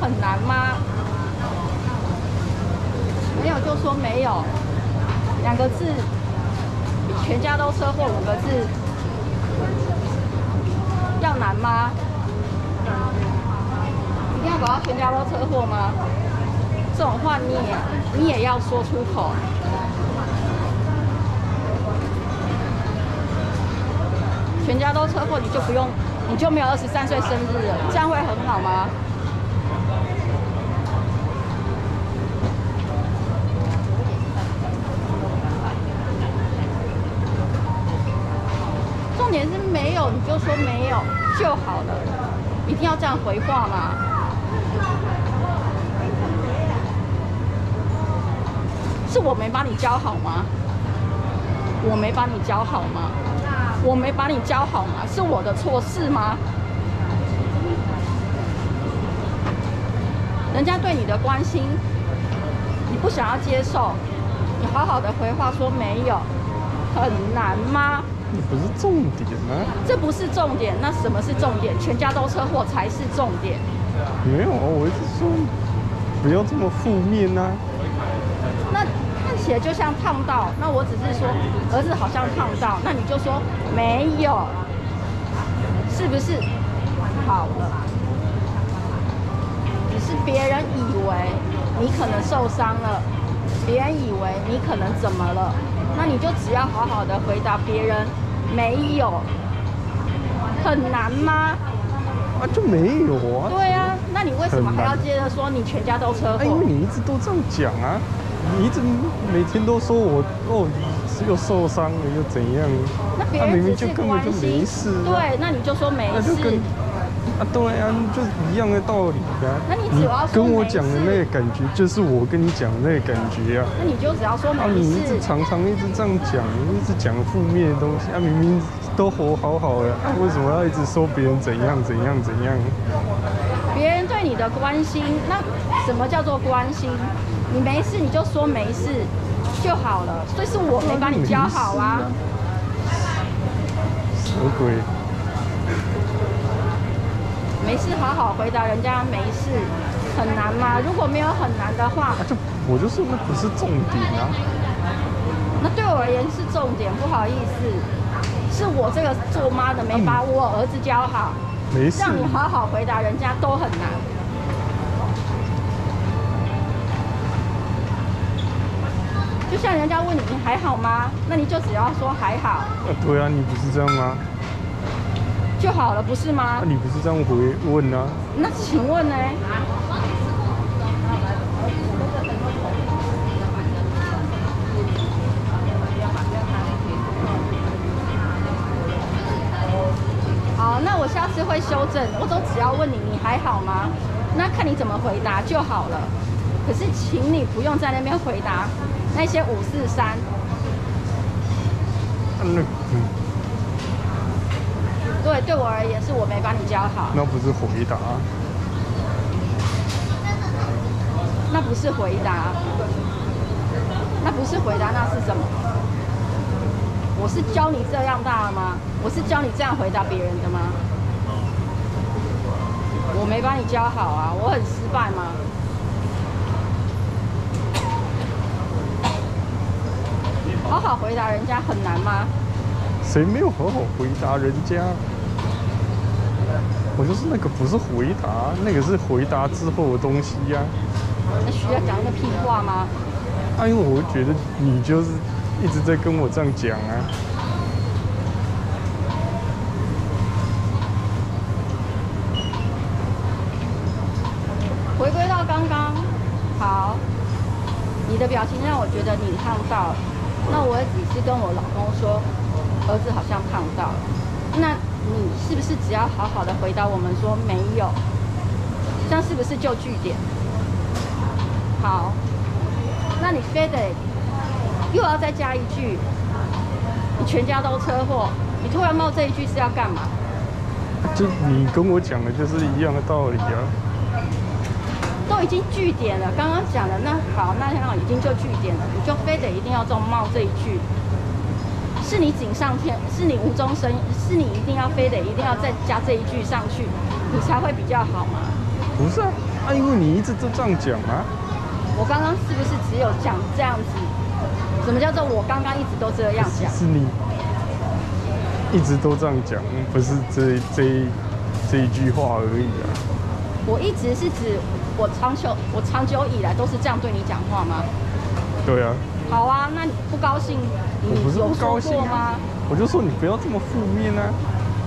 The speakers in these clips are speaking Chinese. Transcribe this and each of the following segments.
很难吗？没有就说没有，两个字，全家都车祸五个字，要难吗？一定要搞到全家都车祸吗？这种话你也你也要说出口。全家都车祸，你就不用，你就没有二十三岁生日了，这样会很好吗？重点是没有，你就说没有就好了，一定要这样回话吗？是我没把你教好吗？我没把你教好吗？我没把你教好吗？是我的错是吗？人家对你的关心，你不想要接受，你好好的回话说没有，很难吗？你不是重点啊？这不是重点，那什么是重点？全家都车祸才是重点。没有啊，我一直说不要这么负面啊。那看起来就像烫到，那我只是说儿子好像烫到，那你就说没有，是不是？好了，只是别人以为你可能受伤了，别人以为你可能怎么了，那你就只要好好的回答别人没有，很难吗？啊，就没有啊。对啊，那你为什么还要接着说你全家都车啊，因为？你一直都这样讲啊，你一直每天都说我哦，又受伤了又怎样？那别啊明明就根本就没，事啊对，那你就说没事。那就跟啊对啊，就是一样的道理啊。那你只要说跟我讲的那个感觉，就是我跟你讲的那个感觉啊。那你就只要说没啊，你一直，常常一直这样讲，一直讲负面的东西啊，明明都活好好的，啊，为什么要一直说别人怎样怎样怎样？别人对你的关心，那什么叫做关心？你没事你就说没事就好了，所以是我没把你教好啊。什么鬼？没事，好好回答人家没事，很难吗？如果没有很难的话啊，，就我就说那不是重点啊。那对我而言是重点，不好意思，是我这个做妈的没把我儿子教好，没事，让你好好回答人家都很难。就像人家问你你还好吗？那你就只要说还好啊，对啊，你不是这样吗？就好了，不是吗啊，？你不是这样回问啊？那请问呢？好，那我下次会修正，我都只要问你你还好吗？那看你怎么回答就好了。可是请你不用在那边回答那些五四三，对，对我而言是我没把你教好，那不是回答，那不是回答，那不是回答，那是什么？我是教你这样大了吗？我是教你这样回答别人的吗？我没把你教好啊，我很失败吗？好好回答人家很难吗？谁没有好好回答人家？我就是那个不是回答，那个是回答之后的东西呀、那需要讲那屁话吗？啊。因为我觉得你就是一直在跟我这样讲啊。回归到刚刚，好，你的表情让我觉得你烫到了。那我也只是跟我老公说，儿子好像烫到了。那你是不是只要好好的回答我们说没有？这样是不是就据点？好，那你非得又要再加一句，你全家都车祸，你突然冒这一句是要干嘛？就你跟我讲的就是一样的道理啊。都已经据点了，刚刚讲的那好，那样已经就据点了，你就非得一定要这么冒这一句，是你锦上添，是你无中生，是你一定要非得一定要再加这一句上去，你才会比较好吗？不是啊，啊，因为你一直都这样讲啊。我刚刚是不是只有讲这样子？什么叫做我刚刚一直都这样讲？是你一直都这样讲，不是这这一这一句话而已啊。我一直是指我长久我长久以来都是这样对你讲话吗？对啊，好啊，那你不高兴，你不是有说不高兴过吗啊？，我就说你不要这么负面啊，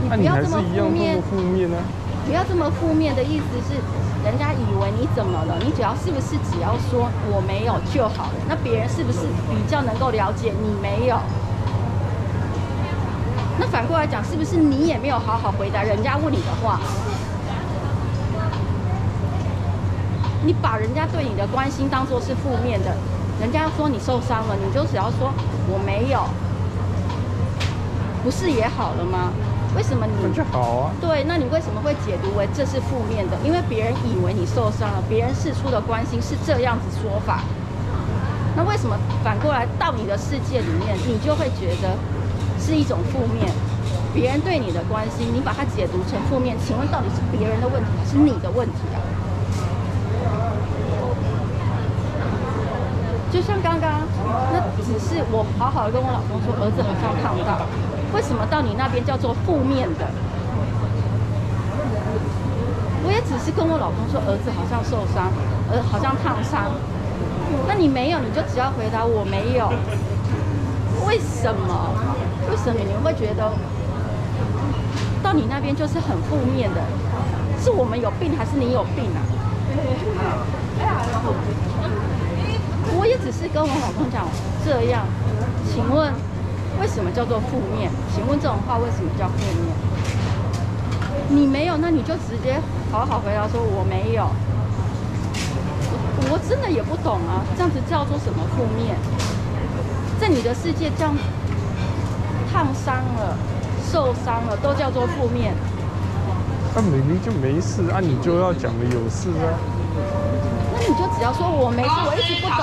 那、你还是你不要这么一样这负面么负面啊。不要这么负面的意思是，人家以为你怎么了？你只要是不是只要说我没有就好了？那别人是不是比较能够了解你没有？那反过来讲，是不是你也没有好好回答人家问你的话？你把人家对你的关心当做是负面的，人家说你受伤了，你就只要说我没有，不是也好了吗？为什么你那就好啊。对，那你为什么会解读为这是负面的？因为别人以为你受伤了，别人示出的关心是这样子说法。那为什么反过来到你的世界里面，你就会觉得是一种负面？别人对你的关心，你把它解读成负面，请问到底是别人的问题还是你的问题啊？像刚刚，那只是我好好的跟我老公说，儿子好像烫到，为什么到你那边叫做负面的？我也只是跟我老公说，儿子好像受伤，呃，好像烫伤。那你没有，你就只要回答我没有。为什么？为什么你会觉得到你那边就是很负面的？是我们有病还是你有病啊？我也只是跟我老公讲这样，请问为什么叫做负面？请问这种话为什么叫负面？你没有，那你就直接好好回答说我没有。我真的也不懂啊，这样子叫做什么负面？在你的世界，这样烫伤了、受伤了，都叫做负面。那、明明就没事啊，你就要讲的有事啊。那你就只要说我没事，我一直不懂。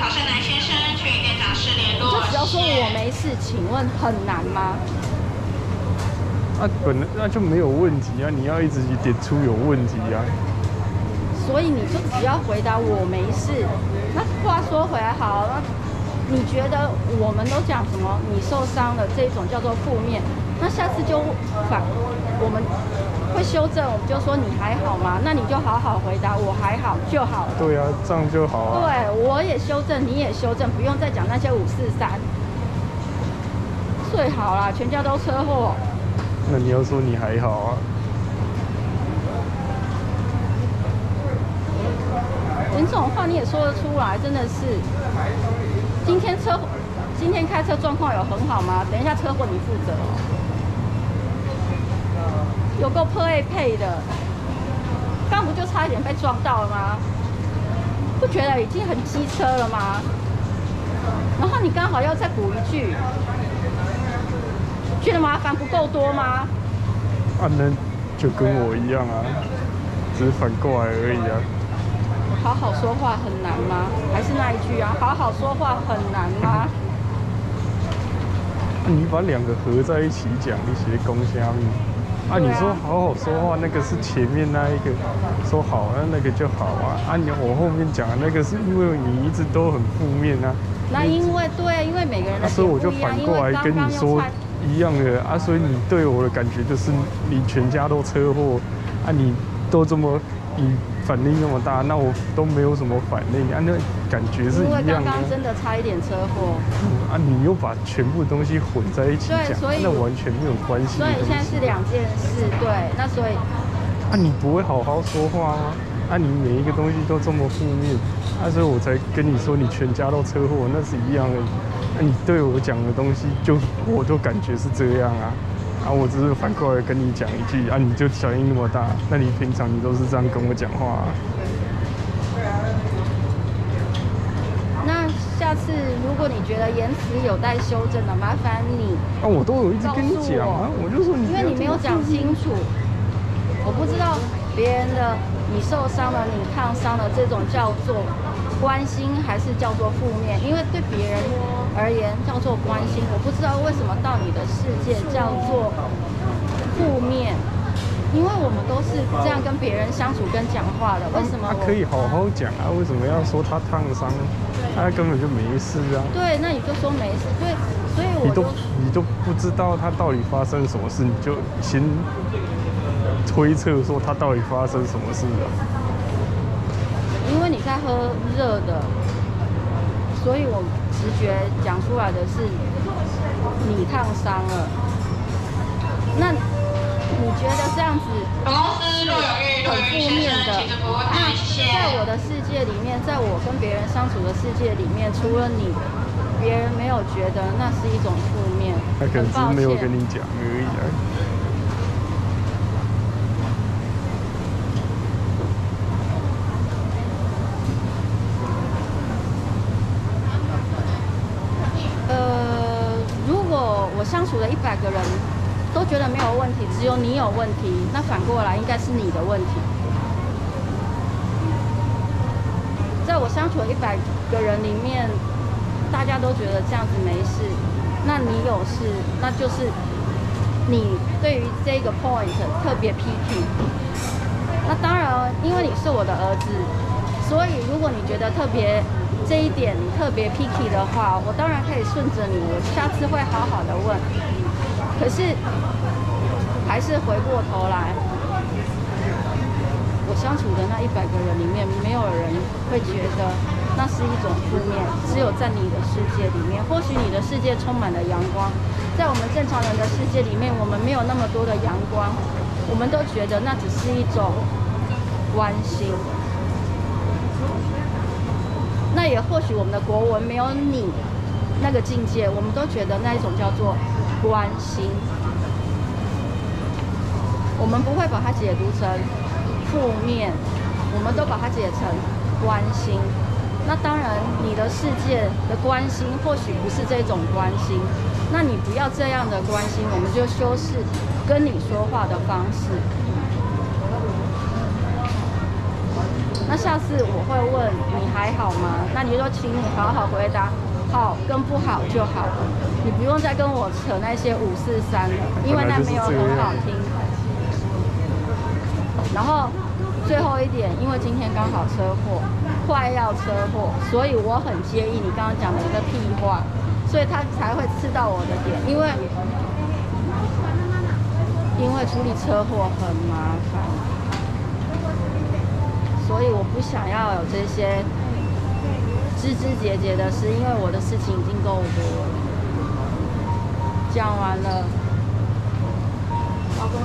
曹胜男先生去与店长室联络。你就只要说我没事，请问很难吗？啊，本来那就没有问题啊，你要一直点出有问题啊。所以你就只要回答我没事。那话说回来好，那你觉得我们都讲什么？你受伤了这种叫做负面，那下次就反我们会修正，我们就说你还好吗？那你就好好回答我还好就好了。对啊，这样就好啊。对，我也修正，你也修正，不用再讲那些五四三。最好啦，全家都车祸。那你要说你还好啊？连这种话你也说得出来，真的是。今天车，今天开车状况有很好吗？等一下车祸你负责哦。有够配配的，刚不就差一点被撞到了吗？不觉得已经很机车了吗？然后你刚好要再补一句，觉得麻烦不够多吗？啊，那就跟我一样啊，只是反过来而已啊。好好说话很难吗？还是那一句啊，好好说话很难吗？你把两个合在一起讲，一些公虾米。啊，你说好好说话，那个是前面那一个说好，那那个就好啊。啊，你我后面讲的那个是因为你一直都很负面啊。那因为对，因为每个人的啊，所以我就反过来跟你说一样的啊，所以你对我的感觉就是你全家都车祸啊，你都这么你反应那么大，那我都没有什么反应啊，那感觉是因为一样的刚刚真的差一点车祸，啊，你又把全部东西混在一起讲那完全没有关系所以现在是两件事，对。那所以啊，你不会好好说话吗？啊，你每一个东西都这么负面，啊，所以我才跟你说你全家都车祸，那是一样的。那、你对我讲的东西就我都感觉是这样啊，啊，我只是反过来跟你讲一句啊，你就声音那么大，那你平常你都是这样跟我讲话、啊，那下次如果你觉得言辞有待修正的，麻烦你，啊，我都有一直跟你讲啊，我我就说你因为你没有讲清楚，我不知道别人的你受伤了、你烫伤了这种叫做关心还是叫做负面，因为对别人而言叫做关心，我不知道为什么到你的世界叫做负面。因为我们都是这样跟别人相处跟讲话的，为什么我？他可以好好讲啊，为什么要说他烫伤？他根本就没事啊。对，那你就说没事，对，所以我你都你都不知道他到底发生什么事，你就先推测说他到底发生什么事了。因为你在喝热的，所以我直觉讲出来的是你烫伤了。那你觉得这样子很负面的，那，在我的世界里面，在我跟别人相处的世界里面，除了你，别人没有觉得那是一种负面。他可能只是没有跟你讲而已啊。呃，如果我相处了一百个人都觉得没有问题，只有你有问题，那反过来应该是你的问题。在我相处了一百个人里面，大家都觉得这样子没事，那你有事，那就是你对于这个 point 特别批评。那当然，因为你是我的儿子，所以如果你觉得特别这一点特别 picky 的话，我当然可以顺着你，我下次会好好的问。可是还是回过头来，我相处的那一百个人里面，没有人会觉得那是一种负面，只有在你的世界里面，或许你的世界充满了阳光，在我们正常人的世界里面，我们没有那么多的阳光，我们都觉得那只是一种关心。那也或许我们的国文没有你那个境界，我们都觉得那一种叫做关心。我们不会把它解读成负面，我们都把它解成关心。那当然，你的世界的关心或许不是这种关心，那你不要这样的关心，我们就修饰跟你说话的方式。那下次我会问你还好吗？那你就说，请你好好回答，好跟不好就好了，你不用再跟我扯那些五四三了，因为那没有很好听。然后最后一点，因为今天刚好车祸，快要车祸，所以我很介意你刚刚讲的一个屁话，所以他才会刺到我的点，因为因为处理车祸很麻烦。所以我不想要有这些枝枝节节的是因为我的事情已经够多了。讲完了。老公